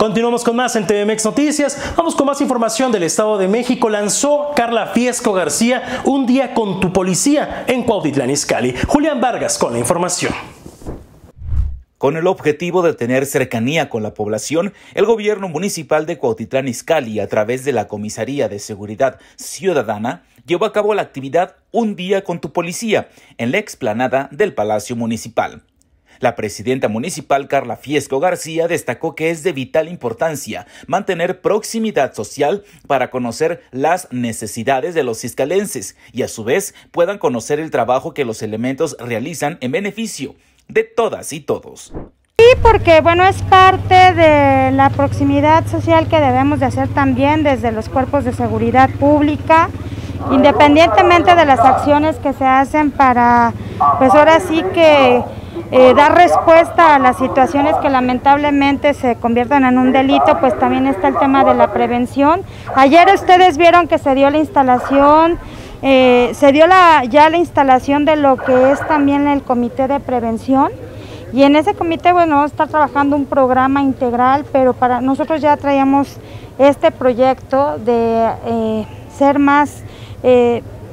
Continuamos con más en TVMX Noticias. Vamos con más información del Estado de México. Lanzó Carla Fiesco García un día con tu policía en Cuautitlán Izcalli. Julián Vargas con la información. Con el objetivo de tener cercanía con la población, el gobierno municipal de Cuautitlán Izcalli, a través de la Comisaría de Seguridad Ciudadana, llevó a cabo la actividad Un día con tu policía en la explanada del Palacio Municipal. La presidenta municipal Carla Fiesco García destacó que es de vital importancia mantener proximidad social para conocer las necesidades de los fiscalenses y a su vez puedan conocer el trabajo que los elementos realizan en beneficio de todas y todos. Sí, porque bueno, es parte de la proximidad social que debemos de hacer también desde los cuerpos de seguridad pública, independientemente de las acciones que se hacen para, pues ahora sí que eh, dar respuesta a las situaciones que lamentablemente se convierten en un delito, pues también está el tema de la prevención. Ayer ustedes vieron que se dio la instalación eh, se dio ya la instalación de lo que es también el comité de prevención y en ese comité, bueno, está trabajando un programa integral, pero para nosotros ya traíamos este proyecto de eh, ser más,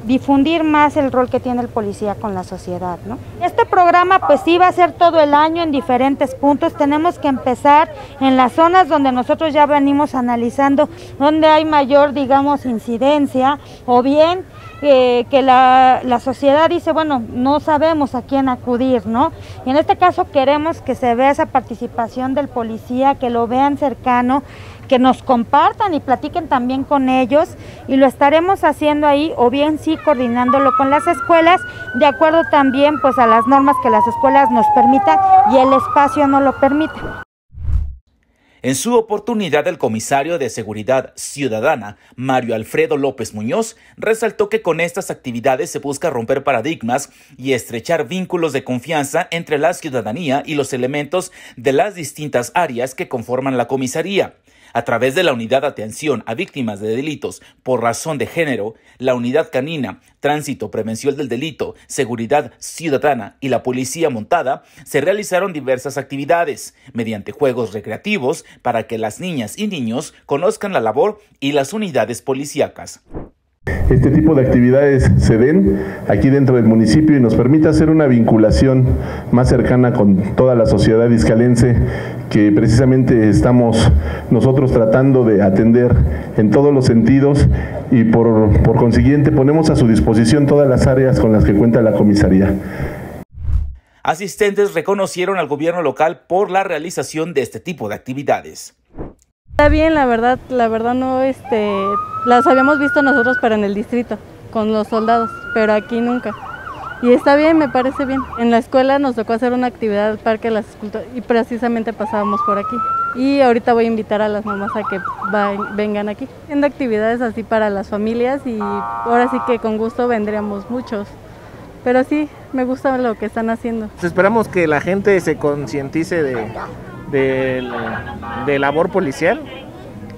difundir más el rol que tiene el policía con la sociedad. ¿no? Este programa pues sí va a ser todo el año en diferentes puntos. Tenemos que empezar en las zonas donde nosotros ya venimos analizando, donde hay mayor, digamos, incidencia o bien que la, la, sociedad dice, bueno, no sabemos a quién acudir, ¿no? Y en este caso queremos que se vea esa participación del policía, que lo vean cercano, que nos compartan y platiquen también con ellos y lo estaremos haciendo ahí o bien sí coordinándolo con las escuelas de acuerdo también pues a las normas que las escuelas nos permitan y el espacio no lo permite. En su oportunidad, el comisario de Seguridad Ciudadana, Mario Alfredo López Muñoz, resaltó que con estas actividades se busca romper paradigmas y estrechar vínculos de confianza entre la ciudadanía y los elementos de las distintas áreas que conforman la comisaría a través de la Unidad de Atención a Víctimas de Delitos por razón de género, la Unidad Canina, Tránsito, Prevención del Delito, Seguridad Ciudadana y la Policía Montada, se realizaron diversas actividades mediante juegos recreativos para que las niñas y niños conozcan la labor y las unidades policíacas este tipo de actividades se den aquí dentro del municipio y nos permite hacer una vinculación más cercana con toda la sociedad iscalense que precisamente estamos nosotros tratando de atender en todos los sentidos y por, por consiguiente ponemos a su disposición todas las áreas con las que cuenta la comisaría. Asistentes reconocieron al gobierno local por la realización de este tipo de actividades. Está bien, la verdad, la verdad no, este, las habíamos visto nosotros, pero en el distrito, con los soldados, pero aquí nunca. Y está bien, me parece bien. En la escuela nos tocó hacer una actividad al Parque de las Esculturas y precisamente pasábamos por aquí. Y ahorita voy a invitar a las mamás a que vengan aquí. Haciendo actividades así para las familias y ahora sí que con gusto vendríamos muchos. Pero sí, me gusta lo que están haciendo. Esperamos que la gente se concientice de, de, labor policial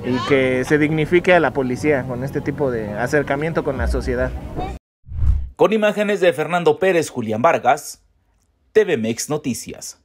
y que se dignifique a la policía con este tipo de acercamiento con la sociedad. Con imágenes de Fernando Pérez, Julián Vargas, TVMX Noticias.